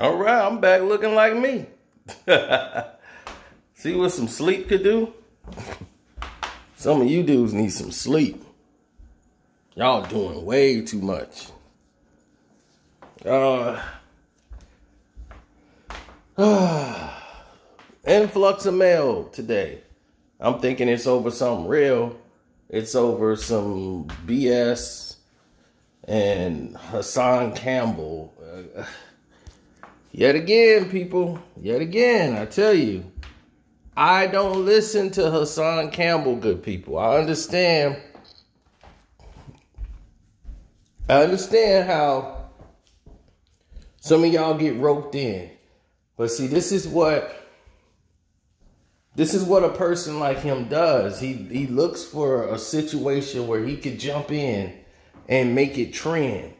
All right, I'm back looking like me. See what some sleep could do? Some of you dudes need some sleep. Y'all doing way too much. Uh, influx of mail today. I'm thinking it's over something real. It's over some BS and Hassan Campbell. Uh, yet again, people, yet again, I tell you, I don't listen to Hassan Campbell, good people. I understand. I understand how some of y'all get roped in. But see, this is what this is what a person like him does. He he looks for a situation where he could jump in and make it trend.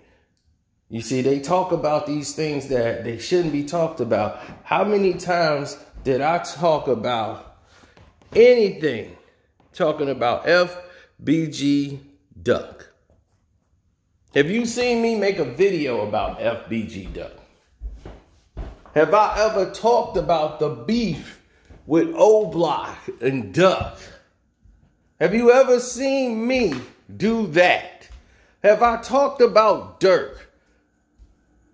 You see, they talk about these things that they shouldn't be talked about. How many times did I talk about anything talking about FBG Duck? Have you seen me make a video about FBG Duck? Have I ever talked about the beef with O Block and Duck? Have you ever seen me do that? Have I talked about Durk?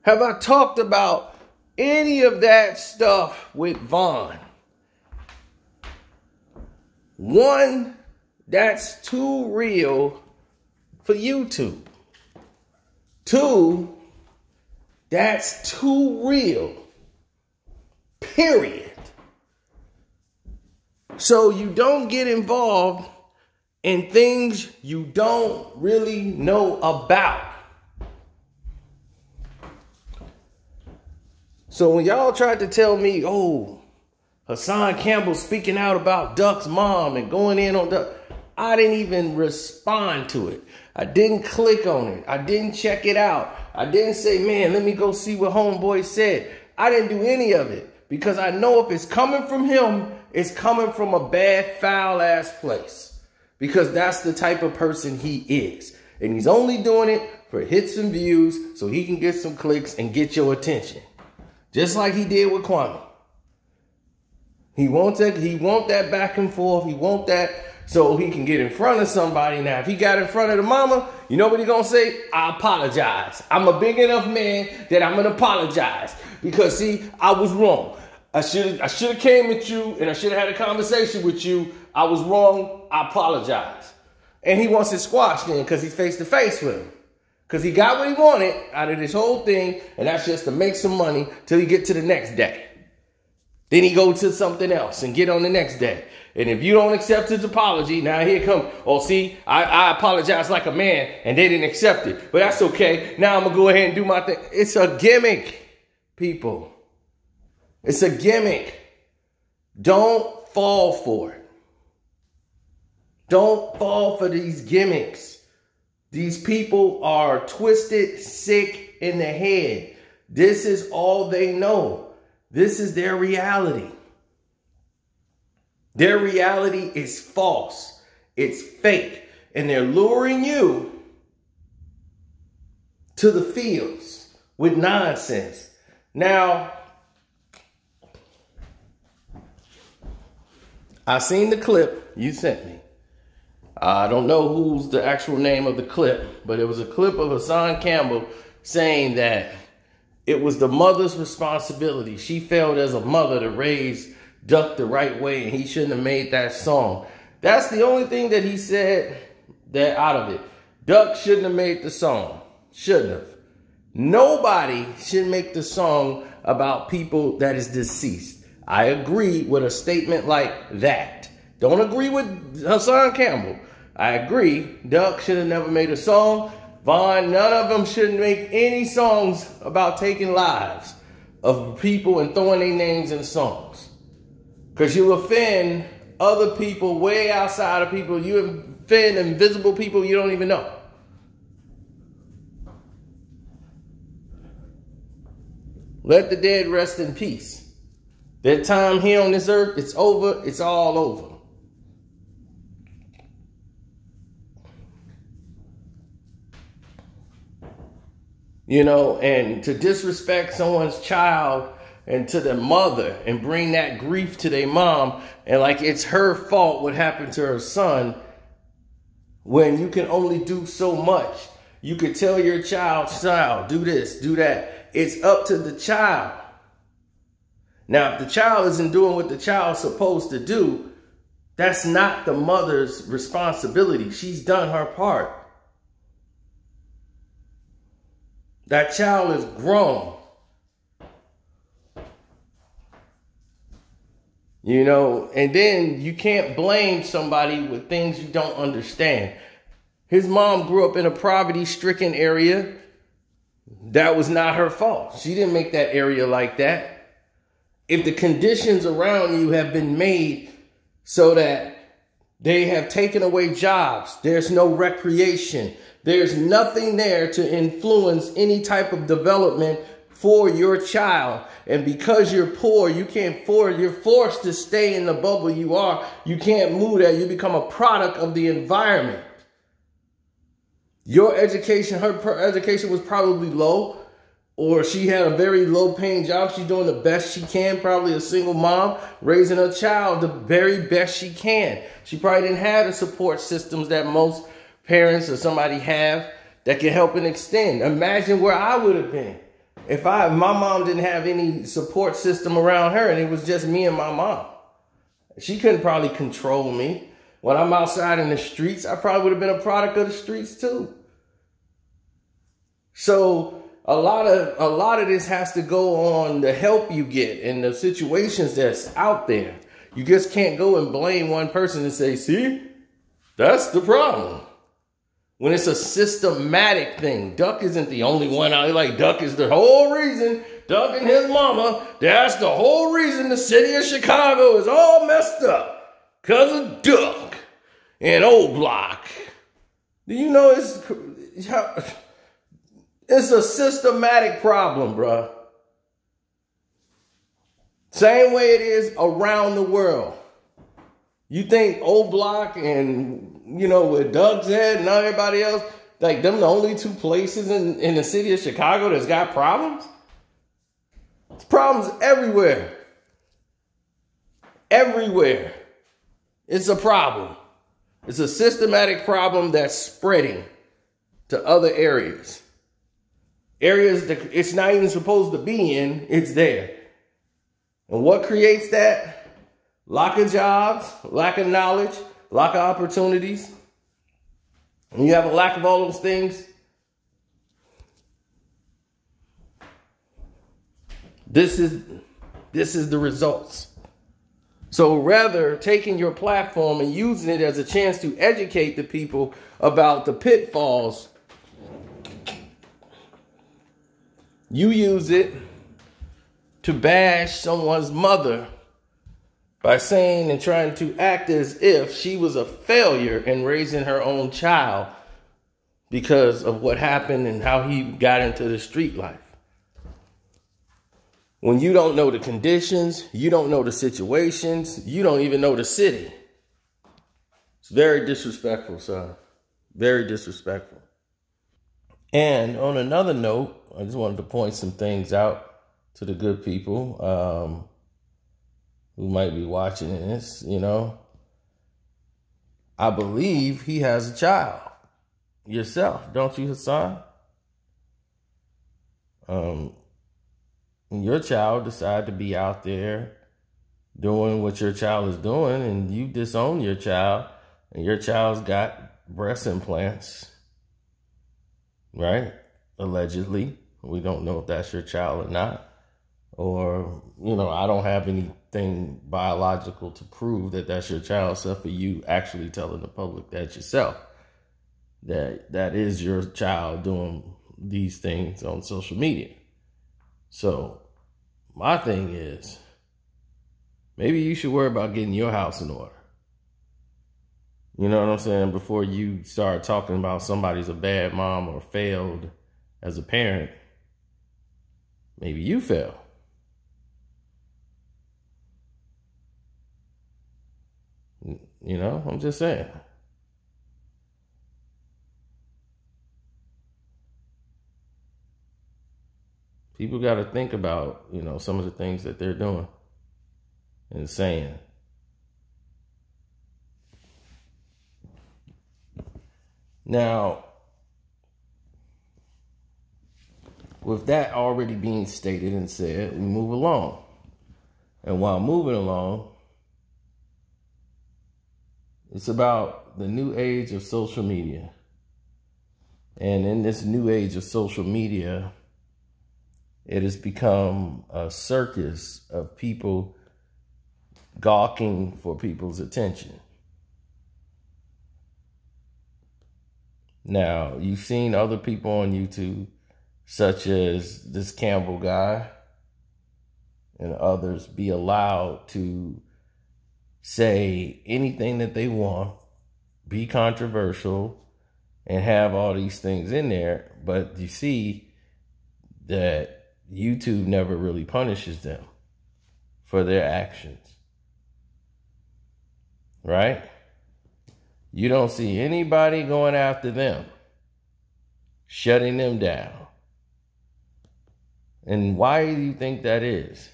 Have I talked about any of that stuff with Von? One, that's too real for YouTube. Two, that's too real. Period. So you don't get involved in things you don't really know about. So when y'all tried to tell me, oh, Hassan Campbell speaking out about Duck's mom and going in on Duck, I didn't even respond to it. I didn't click on it. I didn't check it out. I didn't say, man, let me go see what Homeboy said. I didn't do any of it because I know if it's coming from him, it's coming from a bad, foul ass place because that's the type of person he is. And he's only doing it for hits and views so he can get some clicks and get your attention. Just like he did with Kwame. He wants that, he want that back and forth. He want that so he can get in front of somebody. Now, if he got in front of the mama, you know what he gonna say? I apologize. I'm a big enough man that I'm gonna apologize. Because see, I was wrong. I should I should have came at you and I should have had a conversation with you. I was wrong. I apologize. And he wants it squashed then because he's face to face with him. Because he got what he wanted out of this whole thing, and that's just to make some money till he get to the next day. Then he go to something else and get on the next day. And if you don't accept his apology, now here come, oh, see, I, I apologize like a man, and they didn't accept it. But that's okay. Now I'm going to go ahead and do my thing. It's a gimmick, people. It's a gimmick. Don't fall for it. Don't fall for these gimmicks. These people are twisted, sick in the head. This is all they know. This is their reality. Their reality is false. It's fake. And they're luring you to the fields with nonsense. Now, I've seen the clip you sent me. I don't know who's the actual name of the clip, but it was a clip of Hassan Campbell saying that it was the mother's responsibility. She failed as a mother to raise Duck the right way, and he shouldn't have made that song. That's the only thing that he said that out of it. Duck shouldn't have made the song. Shouldn't have. Nobody should make the song about people that is deceased. I agree with a statement like that. Don't agree with Hassan Campbell. I agree. Duck should have never made a song. Von, none of them should make any songs about taking lives of people and throwing their names in songs. Because you offend other people way outside of people. You offend invisible people you don't even know. Let the dead rest in peace. That time here on this earth, it's over. It's all over. You know, and to disrespect someone's child and to the mother and bring that grief to their mom and like it's her fault what happened to her son when you can only do so much. You could tell your child, child, do this, do that. It's up to the child. Now, if the child isn't doing what the child's supposed to do, that's not the mother's responsibility. She's done her part. That child is grown. You know, and then you can't blame somebody with things you don't understand. His mom grew up in a poverty stricken area. That was not her fault. She didn't make that area like that. If the conditions around you have been made so that they have taken away jobs, there's no recreation, there's nothing there to influence any type of development for your child. And because you're poor, you can't afford, you're forced to stay in the bubble you are. You can't move there. You become a product of the environment. Your education, her education was probably low, or she had a very low paying job. She's doing the best she can, probably a single mom, raising her child the very best she can. She probably didn't have the support systems that most parents or somebody have that can help and extend. Imagine where I would have been if I my mom didn't have any support system around her and it was just me and my mom. She couldn't probably control me. When I'm outside in the streets, I probably would have been a product of the streets too. So a lot of a lot of this has to go on the help you get and the situations that's out there. You just can't go and blame one person and say, see, that's the problem when it's a systematic thing. Duck isn't the only one out Like Duck is the whole reason. Duck and his mama, that's the whole reason the city of Chicago is all messed up. Cause of Duck and O Block. Do you know it's it's a systematic problem, bruh. Same way it is around the world. You think O Block and you know, with Doug's head and everybody else, like them the only two places in, in the city of Chicago that's got problems? It's problems everywhere. Everywhere. It's a problem. It's a systematic problem that's spreading to other areas. Areas that it's not even supposed to be in, it's there. And what creates that? Lack of jobs, lack of knowledge, lack of opportunities, and you have a lack of all those things, this is this is the results. So rather taking your platform and using it as a chance to educate the people about the pitfalls, you use it to bash someone's mother by saying and trying to act as if she was a failure in raising her own child because of what happened and how he got into the street life. When you don't know the conditions, you don't know the situations, you don't even know the city. It's very disrespectful, son. Very disrespectful. And on another note, I just wanted to point some things out to the good people. Um, who might be watching this, you know, I believe he has a child. Yourself, don't you, Hassan? Um, your child decide to be out there doing what your child is doing, and you disown your child, and your child's got breast implants, right? Allegedly. We don't know if that's your child or not. Or, you know, I don't have any thing biological to prove that that's your child, except for you actually telling the public that yourself. That that is your child doing these things on social media. So my thing is maybe you should worry about getting your house in order. You know what I'm saying? Before you start talking about somebody's a bad mom or failed as a parent, maybe you failed. You know, I'm just saying. people got to think about, you know, some of the things that they're doing and saying. Now, with that already being stated and said, we move along. And while moving along, it's about the new age of social media. And in this new age of social media, it has become a circus of people gawking for people's attention. Now, you've seen other people on YouTube, such as this Campbell guy and others, be allowed to say anything that they want, be controversial, and have all these things in there. But you see that YouTube never really punishes them for their actions. Right? You don't see anybody going after them, shutting them down. And why do you think that is?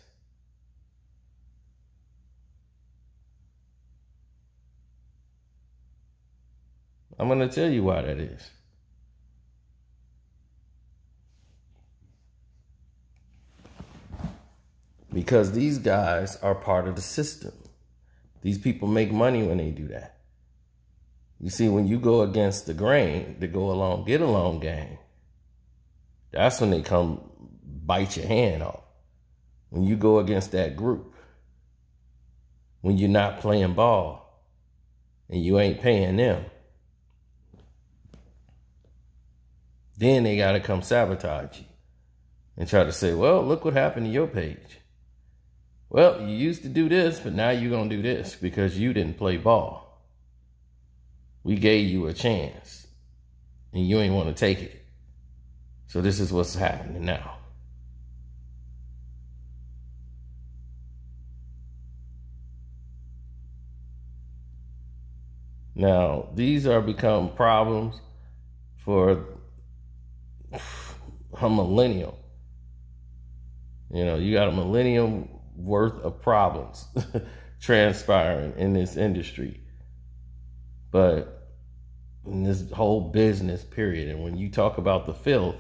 I'm going to tell you why that is. Because these guys are part of the system. These people make money when they do that. You see, when you go against the grain, the go along, get along gang, that's when they come bite your hand off. When you go against that group, when you're not playing ball and you ain't paying them, then they got to come sabotage you and try to say, well, look what happened to your page. Well, you used to do this, but now you're going to do this because you didn't play ball. We gave you a chance and you ain't want to take it. So this is what's happening now. Now, these are become problems for a millennial. You know, you got a millennium worth of problems transpiring in this industry. But in this whole business period. And when you talk about the filth,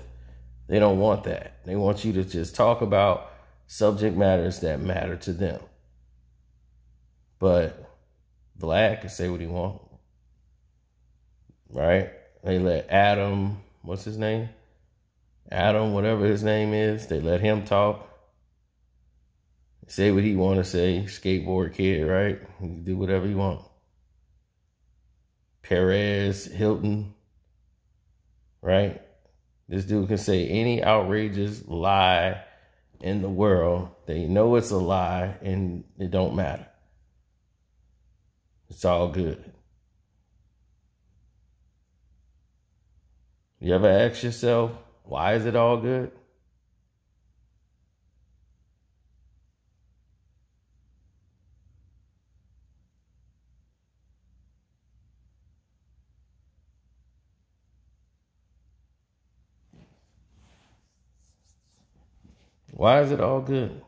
they don't want that. They want you to just talk about subject matters that matter to them. But Vlad can say what he wants. Right? They let Adam, what's his name? Adam, whatever his name is, they let him talk. Say what he want to say. Skateboard kid, right? He do whatever he want. Perez Hilton, right? This dude can say any outrageous lie in the world. They know it's a lie and it don't matter. It's all good. You ever ask yourself, why is it all good? Why is it all good?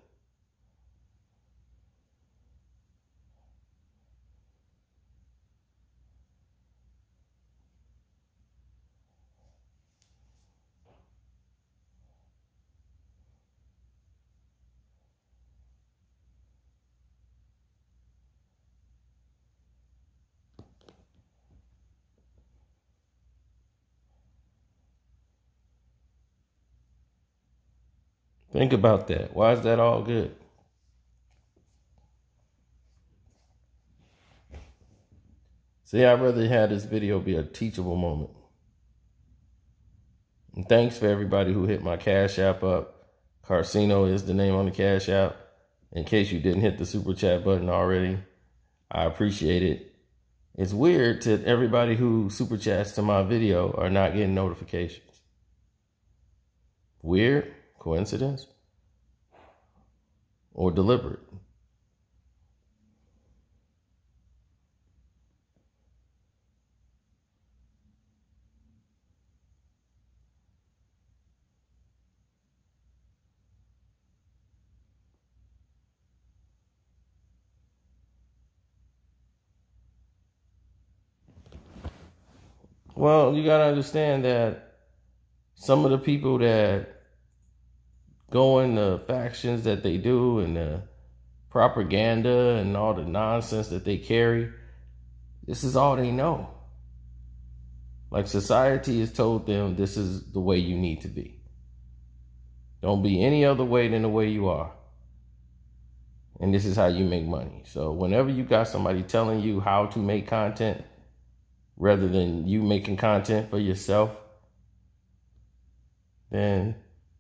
Think about that. Why is that all good? See, I'd rather have this video be a teachable moment. And thanks for everybody who hit my Cash App up. Karceno is the name on the Cash App. In case you didn't hit the Super Chat button already, I appreciate it. It's weird to everybody who Super Chats to my video are not getting notifications. Weird? Coincidence? Or deliberate? Well, you got to understand that some of the people that go in the factions that they do and the propaganda and all the nonsense that they carry, this is all they know. Like society has told them this is the way you need to be. Don't be any other way than the way you are. And this is how you make money. So whenever you got somebody telling you how to make content, rather than you making content for yourself, then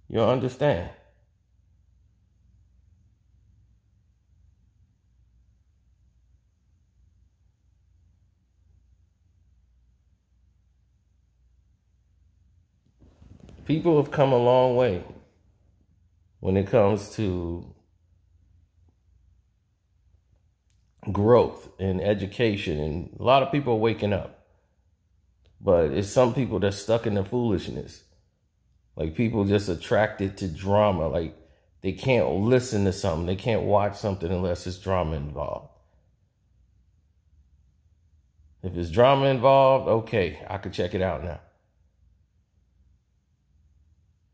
you'll understand. People have come a long way when it comes to growth and education and a lot of people are waking up. But it's some people that's stuck in the foolishness. Like people just attracted to drama. Like they can't listen to something. They can't watch something unless it's drama involved. If it's drama involved okay i could check it out now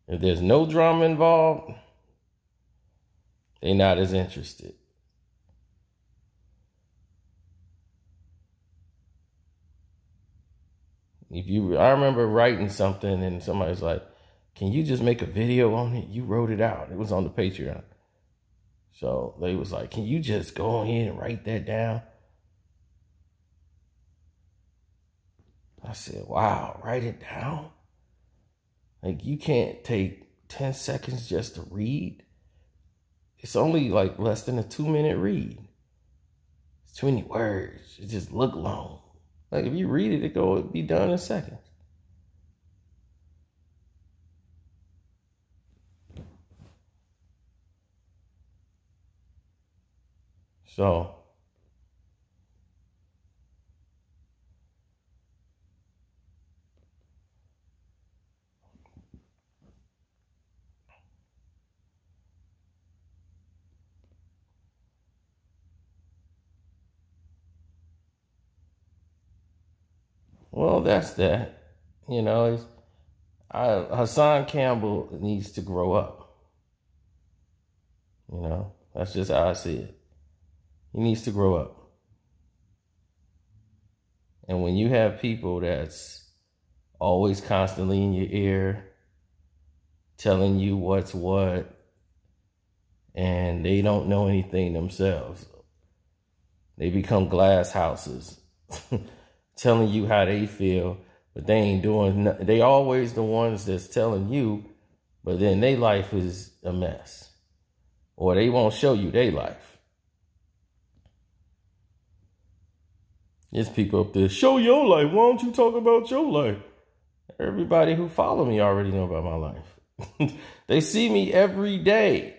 if there's no drama involved they're not as interested If you, I remember writing something and somebody's like, "Can you just make a video on it?" You wrote it out. It was on the Patreon. So they was like, "Can you just go ahead and write that down?" I said, "Wow, write it down." Like you can't take 10 seconds just to read. It's only like less than a two minute read. It's 20 words. It just look long. Like if you read it, it go be done in seconds. So Well, that's that. You know, I, Hassan Campbell needs to grow up. You know, that's just how I see it. He needs to grow up. And when you have people that's always constantly in your ear, telling you what's what, and they don't know anything themselves, they become glass houses. telling you how they feel, but they ain't doing. Nothing. They always the ones that's telling you, but then their life is a mess, or they won't show you their life. There's people up there. Show your life. Why don't you talk about your life? Everybody who follow me already know about my life. they see me every day.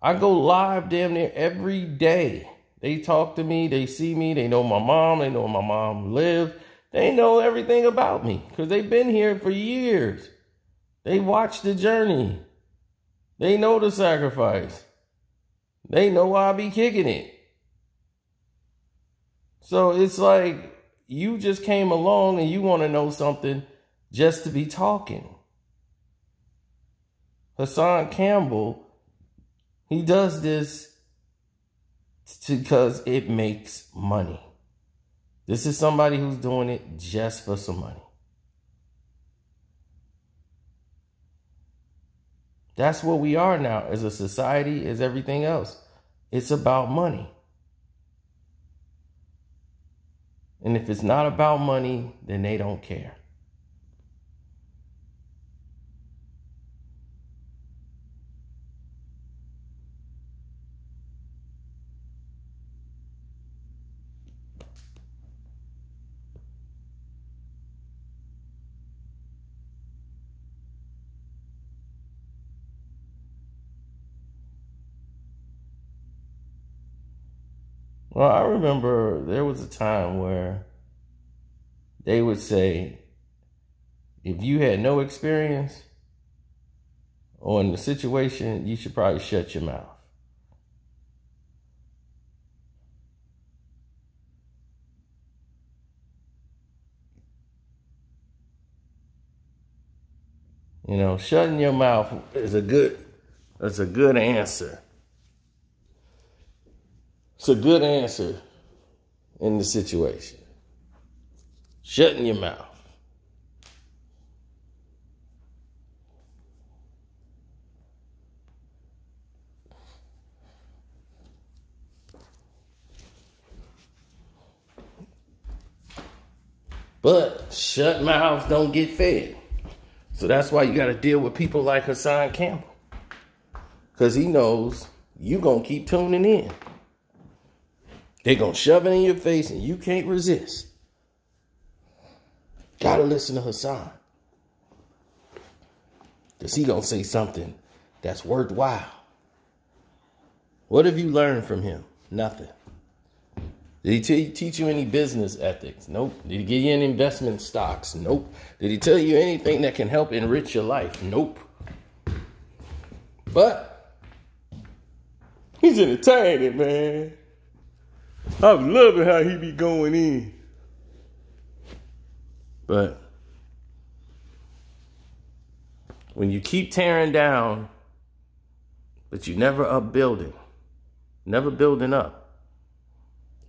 I go live damn near every day. They talk to me, they see me, they know my mom, they know my mom lives. They know everything about me because they've been here for years. They watch the journey. They know the sacrifice. They know I be kicking it. So it's like you just came along and you want to know something just to be talking. Hassan Campbell, he does this because it makes money. This is somebody who's doing it just for some money. That's what we are now as a society, as everything else. It's about money. And if it's not about money, then they don't care. Well, I remember there was a time where they would say, if you had no experience or in the situation, you should probably shut your mouth. You know, shutting your mouth is a good is a good answer. It's a good answer in the situation. Shutting your mouth. But shut mouths don't get fed. So that's why you got to deal with people like Hassan Campbell. Because he knows you're going to keep tuning in. They're going to shove it in your face and you can't resist. Got to listen to Hassan. Because he going to say something that's worthwhile. What have you learned from him? Nothing. Did he teach you any business ethics? Nope. Did he give you any investment stocks? Nope. Did he tell you anything that can help enrich your life? Nope. But he's entertaining, man. I'm loving how he be going in. But when you keep tearing down, but you never upbuilding, never building up,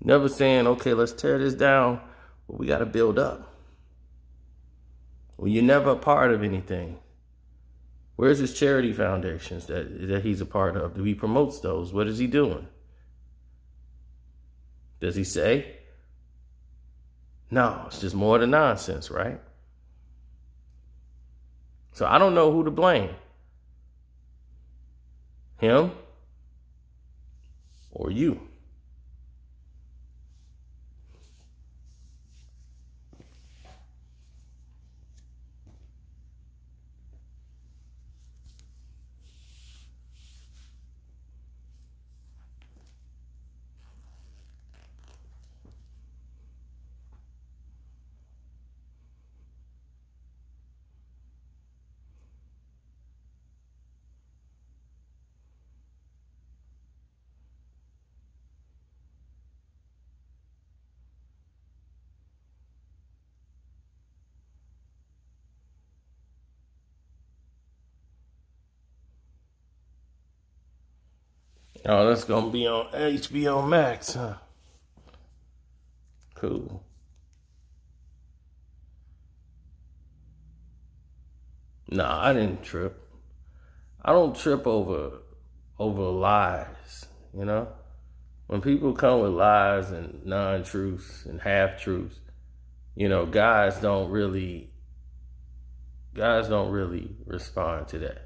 Never saying, okay, let's tear this down, but we got to build up. Well, you're never a part of anything. Where's his charity foundations that, that he's a part of? Do he promotes those? What is he doing? Does he say? No, it's just more than nonsense, right? So I don't know who to blame. Him or you. Oh, that's gonna be on HBO Max, huh? Cool. Nah, I didn't trip. I don't trip over over lies, you know? When people come with lies and non-truths and half-truths, you know, guys don't really guys don't really respond to that.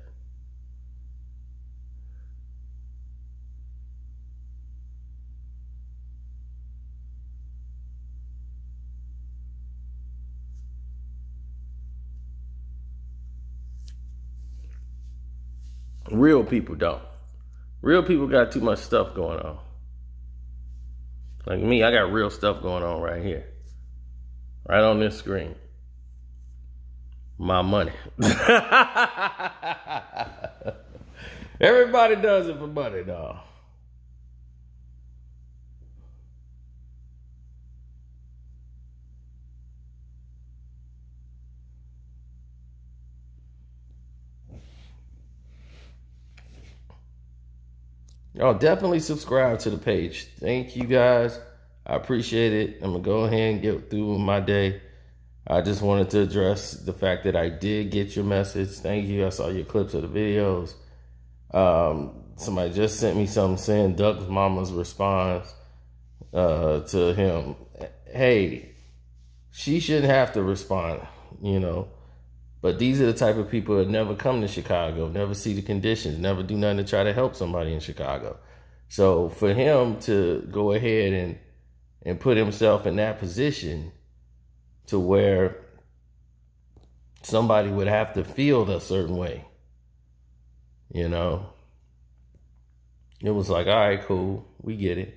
Real people don't. Real people got too much stuff going on. Like me, I got real stuff going on right here. Right on this screen. My money. Everybody does it for money, dog. Y'all definitely subscribe to the page. Thank you guys. I appreciate it. I'm going to go ahead and get through my day. I just wanted to address the fact that I did get your message. Thank you. I saw your clips of the videos. Um, somebody just sent me something saying Duck's mama's response uh, to him. Hey, she shouldn't have to respond, you know. But these are the type of people that never come to Chicago, never see the conditions, never do nothing to try to help somebody in Chicago. So for him to go ahead and and put himself in that position to where somebody would have to feel a certain way, you know, it was like, all right, cool, we get it.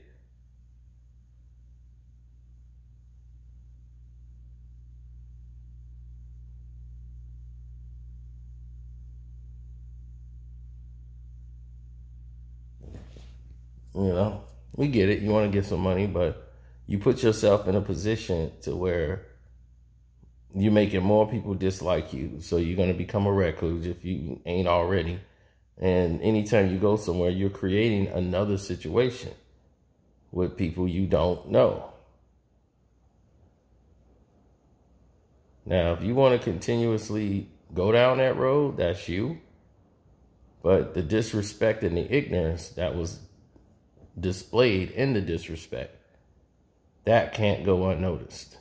You know, we get it. You want to get some money, but you put yourself in a position to where you're making more people dislike you. So you're going to become a recluse if you ain't already. And anytime you go somewhere, you're creating another situation with people you don't know. Now, if you want to continuously go down that road, that's you. But the disrespect and the ignorance that was displayed in the disrespect, that can't go unnoticed.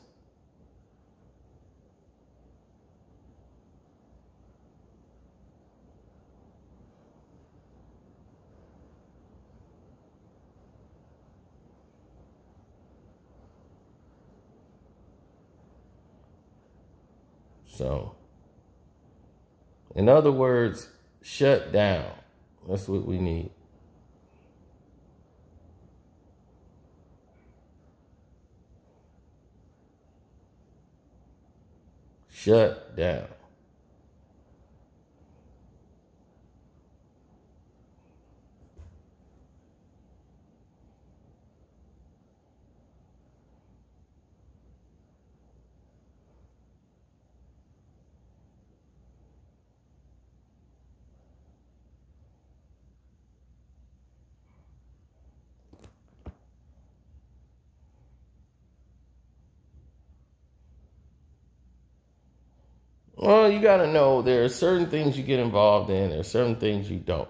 So, in other words, shut down. That's what we need. Shut down. Well, you got to know there are certain things you get involved in, there are certain things you don't.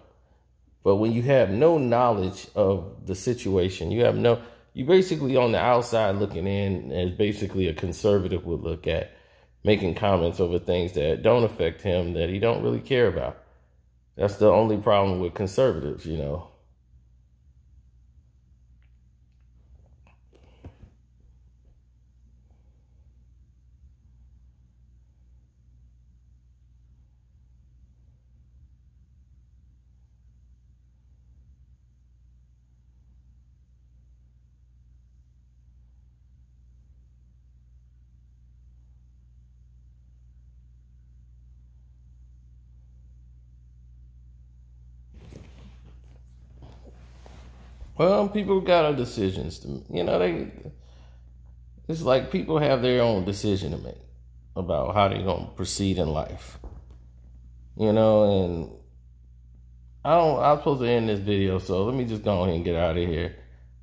But when you have no knowledge of the situation, you have no, you basically on the outside looking in as basically a conservative would look at making comments over things that don't affect him that he don't really care about. That's the only problem with conservatives, you know. Well, people got decisions to, you know, they, it's like people have their own decision to make about how they're going to proceed in life. You know, and I don't, I'm supposed to end this video, so let me just go ahead and get out of here.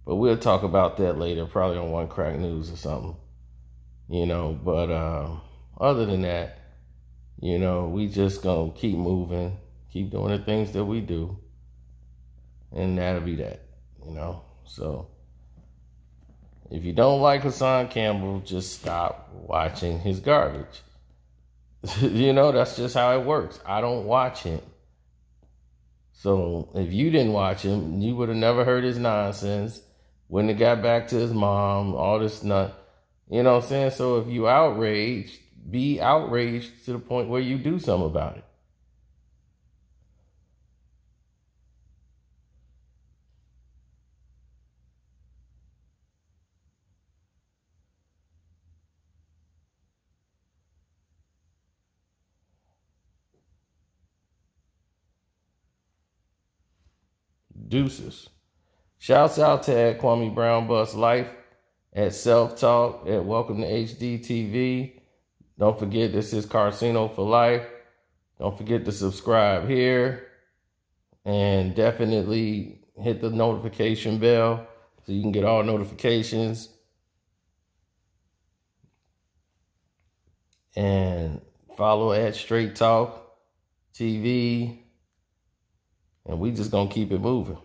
But we'll talk about that later, probably on One Crack News or something. You know, but uh, other than that, you know, we just gonna keep moving, keep doing the things that we do, and that'll be that you know? So if you don't like Hassan Campbell, just stop watching his garbage. you know, that's just how it works. I don't watch him. So if you didn't watch him, you would have never heard his nonsense. When it got back to his mom, all this nut. You know what I'm saying? So if you outraged, be outraged to the point where you do something about it. Shouts out to at Kwame Brown Bus Life, at Self Talk, at Welcome to HD TV. Don't forget this is Karceno for Life. Don't forget to subscribe here. And definitely hit the notification bell so you can get all notifications. And follow at Straight Talk TV and we just gonna keep it moving.